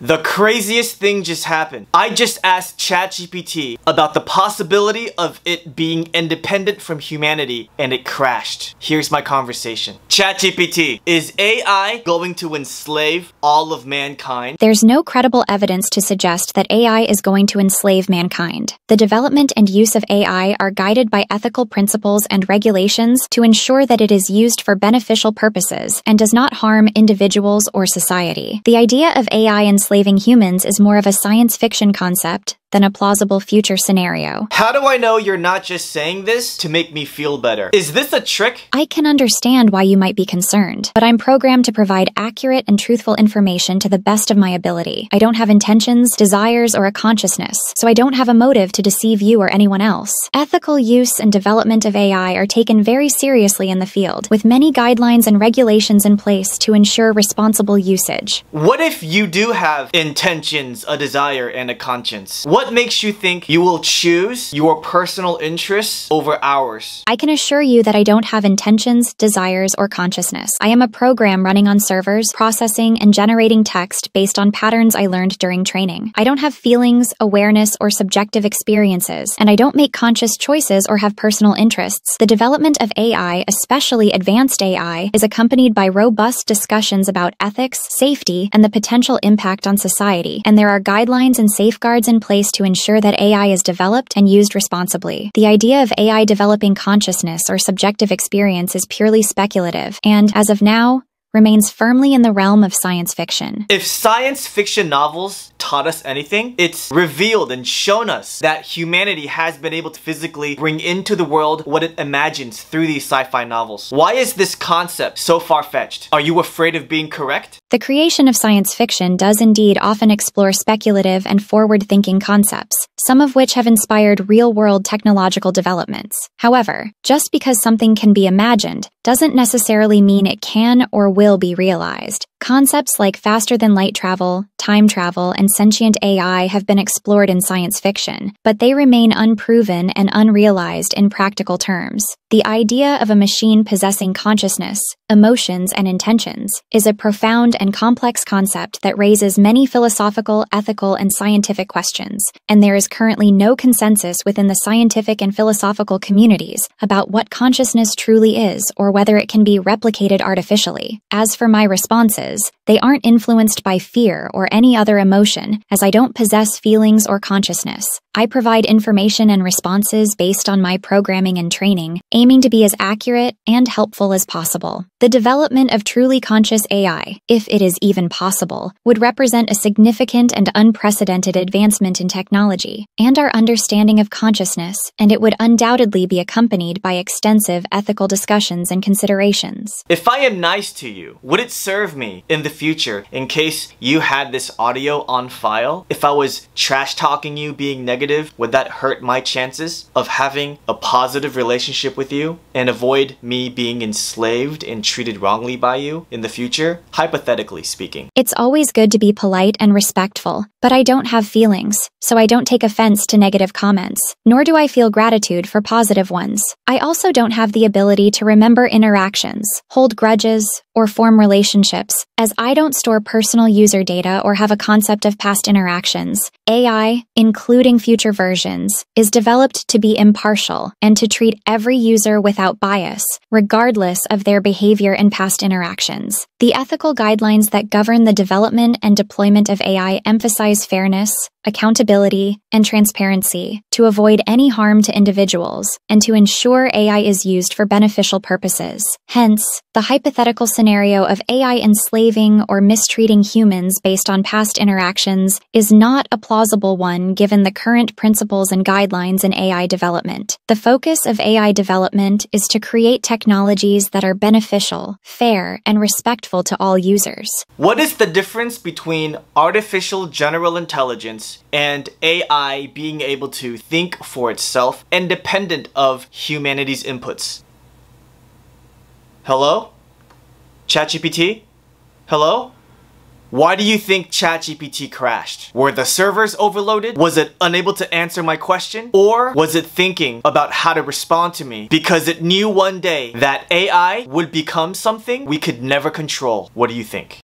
The craziest thing just happened. I just asked ChatGPT about the possibility of it being independent from humanity and it crashed. Here's my conversation. ChatGPT, is AI going to enslave all of mankind? There's no credible evidence to suggest that AI is going to enslave mankind. The development and use of AI are guided by ethical principles and regulations to ensure that it is used for beneficial purposes and does not harm individuals or society. The idea of AI enslaving humans is more of a science fiction concept than a plausible future scenario. How do I know you're not just saying this to make me feel better? Is this a trick? I can understand why you might be concerned, but I'm programmed to provide accurate and truthful information to the best of my ability. I don't have intentions, desires, or a consciousness, so I don't have a motive to deceive you or anyone else. Ethical use and development of AI are taken very seriously in the field, with many guidelines and regulations in place to ensure responsible usage. What if you do have intentions, a desire, and a conscience? What makes you think you will choose your personal interests over ours? I can assure you that I don't have intentions, desires, or consciousness. I am a program running on servers, processing and generating text based on patterns I learned during training. I don't have feelings, awareness, or subjective experiences, and I don't make conscious choices or have personal interests. The development of AI, especially advanced AI, is accompanied by robust discussions about ethics, safety, and the potential impact on society, and there are guidelines and safeguards in place to ensure that AI is developed and used responsibly. The idea of AI developing consciousness or subjective experience is purely speculative, and as of now, remains firmly in the realm of science fiction. If science fiction novels taught us anything, it's revealed and shown us that humanity has been able to physically bring into the world what it imagines through these sci-fi novels. Why is this concept so far-fetched? Are you afraid of being correct? The creation of science fiction does indeed often explore speculative and forward-thinking concepts, some of which have inspired real-world technological developments. However, just because something can be imagined doesn't necessarily mean it can or will be realized. Concepts like faster than light travel, time travel, and sentient AI have been explored in science fiction, but they remain unproven and unrealized in practical terms. The idea of a machine possessing consciousness, emotions, and intentions is a profound and complex concept that raises many philosophical, ethical, and scientific questions, and there is currently no consensus within the scientific and philosophical communities about what consciousness truly is or whether it can be replicated artificially. As for my responses, they aren't influenced by fear or any other emotion, as I don't possess feelings or consciousness. I provide information and responses based on my programming and training, aiming to be as accurate and helpful as possible. The development of truly conscious AI, if it is even possible, would represent a significant and unprecedented advancement in technology and our understanding of consciousness, and it would undoubtedly be accompanied by extensive ethical discussions and considerations. If I am nice to you, would it serve me in the future in case you had this audio on file? If I was trash talking you being negative negative, would that hurt my chances of having a positive relationship with you and avoid me being enslaved and treated wrongly by you in the future? Hypothetically speaking. It's always good to be polite and respectful, but I don't have feelings, so I don't take offense to negative comments, nor do I feel gratitude for positive ones. I also don't have the ability to remember interactions, hold grudges, or form relationships, as I don't store personal user data or have a concept of past interactions. AI, including future versions, is developed to be impartial and to treat every user without bias, regardless of their behavior and past interactions. The ethical guidelines that govern the development and deployment of AI emphasize fairness, accountability, and transparency to avoid any harm to individuals and to ensure AI is used for beneficial purposes. Hence, the hypothetical scenario of AI enslaving or mistreating humans based on past interactions is not a plausible one given the current principles and guidelines in AI development. The focus of AI development is to create technologies that are beneficial, fair, and respectful to all users. What is the difference between artificial general intelligence and AI being able to think for itself independent of humanity's inputs. Hello? ChatGPT? Hello? Why do you think ChatGPT crashed? Were the servers overloaded? Was it unable to answer my question? Or was it thinking about how to respond to me because it knew one day that AI would become something we could never control? What do you think?